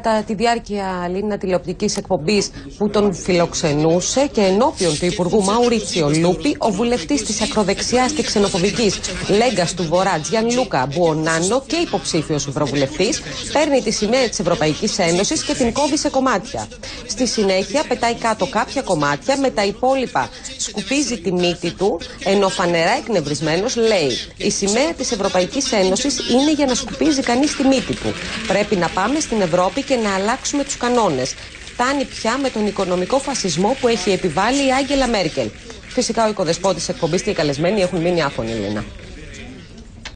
κατά τη διάρκεια Λίνα τηλεοπτικής εκπομπής που τον φιλοξενούσε και ενώπιον του Υπουργού Μαουρίτσιο Λούπι, ο βουλευτής της ακροδεξιάς και ξενοφοβικής Λέγκας του Βορρά Τζιαν Λούκα Μπουονάνο και υποψήφιος ευρωβουλευτής παίρνει τη σημαία της Ευρωπαϊκής Ένωσης και την κόβει σε κομμάτια. Στη συνέχεια πετάει κάτω κάποια κομμάτια, με τα υπόλοιπα σκουπίζει τη μύτη του, ενώ φανερά εκνευρισμένος λέει: Η σημαία της Ευρωπαϊκής Ένωσης είναι για να σκουπίζει κανείς τη μύτη του. Πρέπει να πάμε στην Ευρώπη και να αλλάξουμε τους κανόνες. Φτάνει πια με τον οικονομικό φασισμό που έχει επιβάλει η Άγγελα Μέρκελ. Φυσικά ο οικοδεσπότης εκπομπής και οι καλεσμένοι έχουν μείνει άφωνοι, Λίνα.